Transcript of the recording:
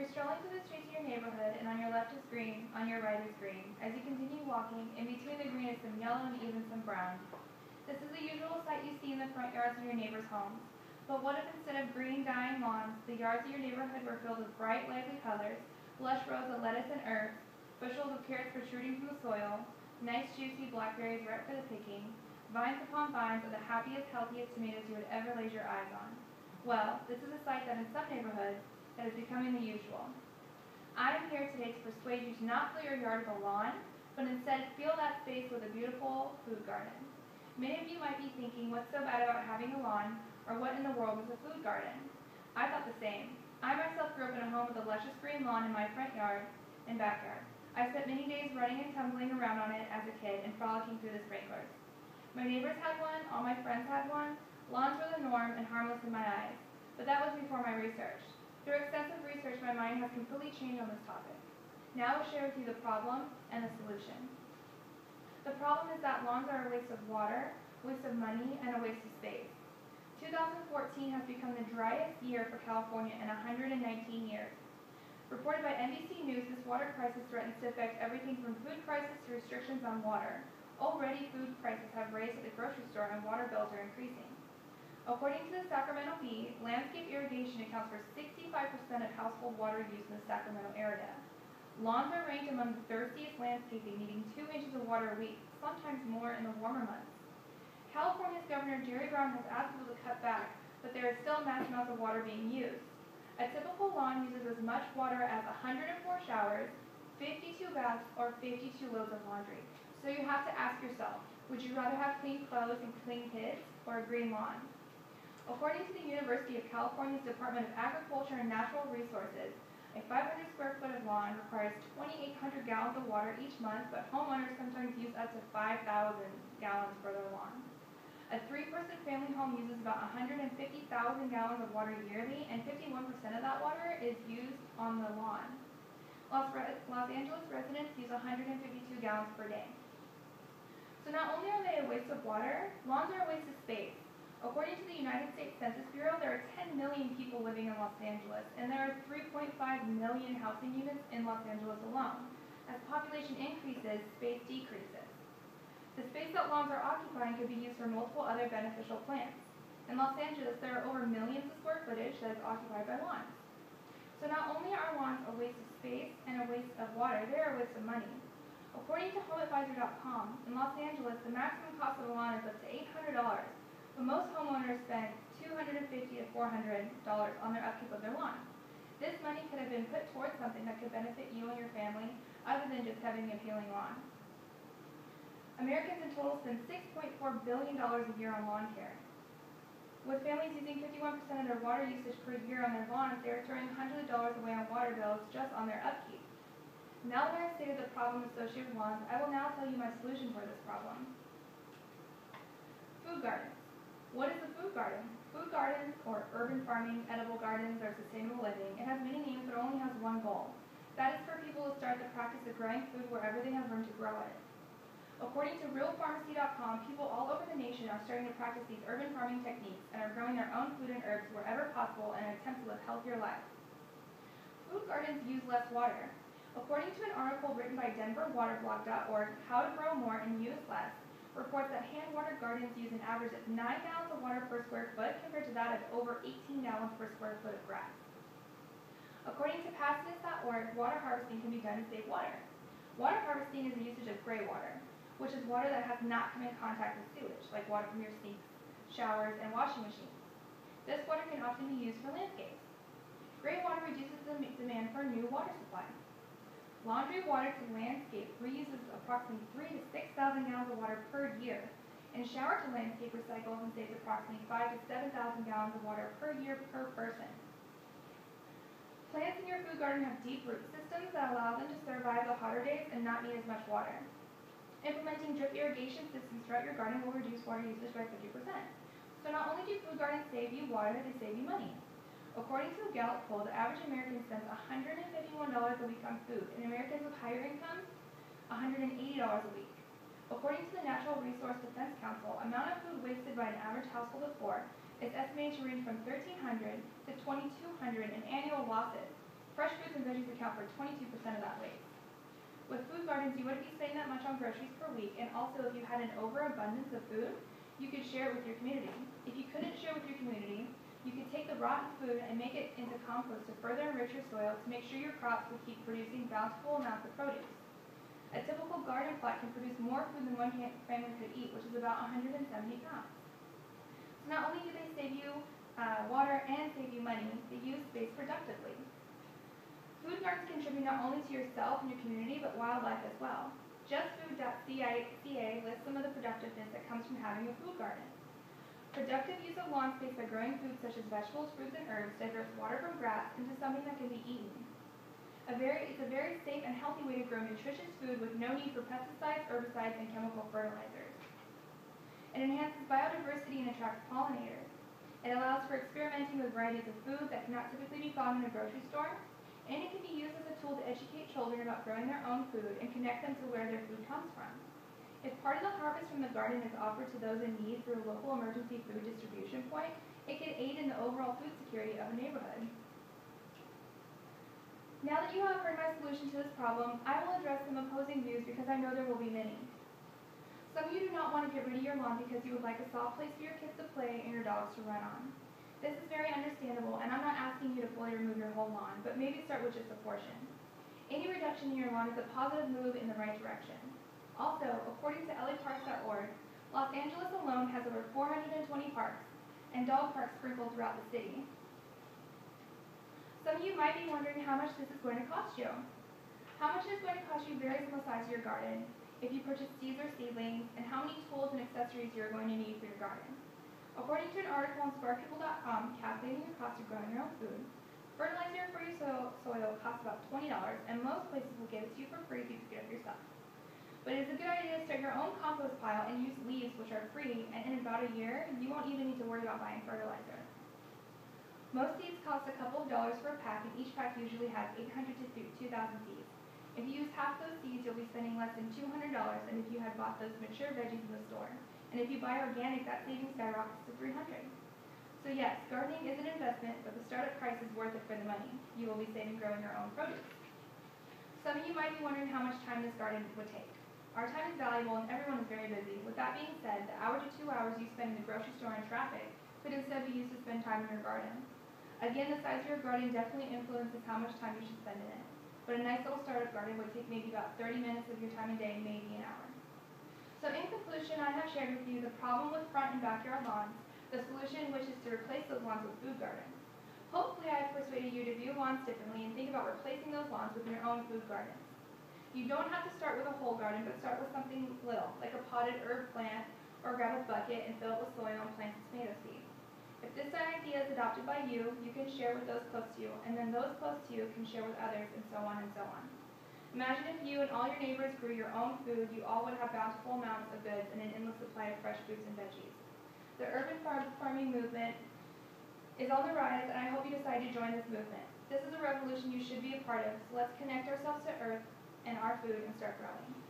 You're strolling through the streets of your neighborhood, and on your left is green, on your right is green. As you continue walking, in between the green is some yellow and even some brown. This is the usual sight you see in the front yards of your neighbors' homes. But what if instead of green, dying lawns, the yards of your neighborhood were filled with bright, lively colors, lush rows of lettuce and herbs, bushels of carrots protruding from the soil, nice juicy blackberries ripe for the picking, vines upon vines of the happiest, healthiest tomatoes you would ever lay your eyes on? Well, this is a sight that in some neighborhoods that is becoming the usual. I am here today to persuade you to not fill your yard with a lawn, but instead fill that space with a beautiful food garden. Many of you might be thinking, what's so bad about having a lawn, or what in the world is a food garden? I thought the same. I myself grew up in a home with a luscious green lawn in my front yard and backyard. I spent many days running and tumbling around on it as a kid and frolicking through the sprinklers. My neighbors had one, all my friends had one. Lawns were the norm and harmless in my eyes. But that was before my research. Through extensive research, my mind has completely changed on this topic. Now I'll share with you the problem and the solution. The problem is that lawns are a waste of water, waste of money, and a waste of space. 2014 has become the driest year for California in 119 years. Reported by NBC News, this water crisis threatens to affect everything from food prices to restrictions on water. Already, food prices have raised at the grocery store and water bills are increasing. According to the Sacramento Bee, landscape irrigation accounts for 65% of household water use in the Sacramento area. Lawns are ranked among the thirstiest landscaping, needing 2 inches of water a week, sometimes more in the warmer months. California's Governor Jerry Brown has asked people to cut back, but there is still mass amounts of water being used. A typical lawn uses as much water as 104 showers, 52 baths, or 52 loads of laundry. So you have to ask yourself, would you rather have clean clothes and clean kids, or a green lawn? According to the University of California's Department of Agriculture and Natural Resources, a 500 square foot of lawn requires 2,800 gallons of water each month, but homeowners sometimes use up to 5,000 gallons for their lawn. A three-person family home uses about 150,000 gallons of water yearly, and 51% of that water is used on the lawn. Los, Los Angeles residents use 152 gallons per day. So not only are they a waste of water, lawns are a waste of space. United States Census Bureau, there are 10 million people living in Los Angeles, and there are 3.5 million housing units in Los Angeles alone. As population increases, space decreases. The space that lawns are occupying could be used for multiple other beneficial plants. In Los Angeles, there are over millions of square footage that is occupied by lawns. So not only are lawns a waste of space and a waste of water, they are a waste of money. According to HomeAdvisor.com, in Los Angeles, the maximum cost of a lawn is up to $800 but most homeowners spend 250 to $400 on their upkeep of their lawn. This money could have been put towards something that could benefit you and your family other than just having an appealing lawn. Americans in total spend $6.4 billion a year on lawn care. With families using 51% of their water usage per year on their lawns, they are throwing hundreds of dollars away on water bills just on their upkeep. Now that I have stated the problem associated with lawns, I will now tell you my solution for this problem. Food gardens. What is a food garden? Food gardens, or urban farming, edible gardens, or sustainable living, it has many names but only has one goal. That is for people to start the practice of growing food wherever they have room to grow it. According to realfarmacy.com, people all over the nation are starting to practice these urban farming techniques and are growing their own food and herbs wherever possible in an attempt to live healthier lives. Food gardens use less water. According to an article written by denverwaterblog.org, How to Grow More and Use Less, reports that hand-watered gardens use an average of 9 gallons of water per square foot compared to that of over 18 gallons per square foot of grass. According to Passadus.org, water harvesting can be done to save water. Water harvesting is the usage of gray water, which is water that has not come in contact with sewage, like water from your sinks, showers, and washing machines. This water can often be used for landscapes. Gray water reduces the demand for new water supply. Laundry water to landscape reuses approximately 3 to 6,000 gallons of water per year, and shower to landscape recycles and saves approximately 5 to 7,000 gallons of water per year per person. Plants in your food garden have deep root systems that allow them to survive the hotter days and not need as much water. Implementing drip irrigation systems throughout your garden will reduce water usage by 50%. So not only do food gardens save you water, they save you money. According to a Gallup poll, the average American spends $151 a week on food, and Americans with higher incomes, $180 a week. According to the Natural Resource Defense Council, amount of food wasted by an average household of four is estimated to range from 1,300 to 2,200 in annual losses. Fresh fruits and veggies account for twenty-two percent of that waste. With food gardens, you wouldn't be spending that much on groceries per week, and also if you had an overabundance of food, you could share it with your community. If you couldn't share with your community, you could take the rotten food and make it into compost to further enrich your soil to make sure your crops will keep producing bountiful amounts of produce. A typical garden plot can produce more food than one family could eat, which is about 170 pounds. So not only do they save you uh, water and save you money, they use space productively. Food gardens contribute not only to yourself and your community, but wildlife as well. JustFood.ca lists some of the productiveness that comes from having a food garden. Productive use of lawn space by growing foods such as vegetables, fruits, and herbs diverts water from grass into something that can be eaten. A very, it's a very safe and healthy way to grow nutritious food with no need for pesticides, herbicides, and chemical fertilizers. It enhances biodiversity and attracts pollinators. It allows for experimenting with varieties of food that cannot typically be found in a grocery store, and it can be used as a tool to educate children about growing their own food and connect them to where their food comes from. If part of the harvest from the garden is offered to those in need through a local emergency food distribution point, it can aid in the overall food security of a neighborhood. Now that you have heard my solution to this problem, I will address some opposing views because I know there will be many. Some of you do not want to get rid of your lawn because you would like a soft place for your kids to play and your dogs to run on. This is very understandable, and I'm not asking you to fully remove your whole lawn, but maybe start with just a portion. Any reduction in your lawn is a positive move in the right direction. Also, according to LAParks.org, Los Angeles alone has over 420 parks and dog parks sprinkled throughout the city. Some of you might be wondering how much this is going to cost you. How much it is going to cost you varies on the size of your garden, if you purchase seeds or seedlings, and how many tools and accessories you are going to need for your garden. According to an article on SparkPeople.com calculating the cost of growing your own food, fertilizer for your soil, soil costs about $20, and most places will give it to you for free if you pick it up yourself. But it is a good idea to start your own compost pile and use leaves, which are free, and in about a year, you won't even need to worry about buying fertilizer. Most seeds cost a couple of dollars for a pack, and each pack usually has 800 to 2,000 seeds. If you use half those seeds, you'll be spending less than $200 than if you had bought those mature veggies in the store. And if you buy organic, that savings skyrockets to 300 So yes, gardening is an investment, but the startup price is worth it for the money. You will be saving growing your own produce. Some of you might be wondering how much time this garden would take. Our time is valuable and everyone is very busy. With that being said, the hour to two hours you spend in the grocery store and traffic could instead be used to spend time in your garden. Again, the size of your garden definitely influences how much time you should spend in it. But a nice little startup garden would take maybe about 30 minutes of your time a day, maybe an hour. So in conclusion, I have shared with you the problem with front and backyard lawns, the solution which is to replace those lawns with food gardens. Hopefully I have persuaded you to view lawns differently and think about replacing those lawns with your own food gardens. You don't have to start with a whole garden, but start with something little, like a potted herb plant, or grab a bucket and fill it with soil and plant some tomato seeds. If this idea is adopted by you, you can share with those close to you, and then those close to you can share with others, and so on and so on. Imagine if you and all your neighbors grew your own food, you all would have bountiful amounts of goods and an endless supply of fresh fruits and veggies. The urban farm farming movement is on the rise, and I hope you decide to join this movement. This is a revolution you should be a part of, so let's connect ourselves to Earth and our food and start growing.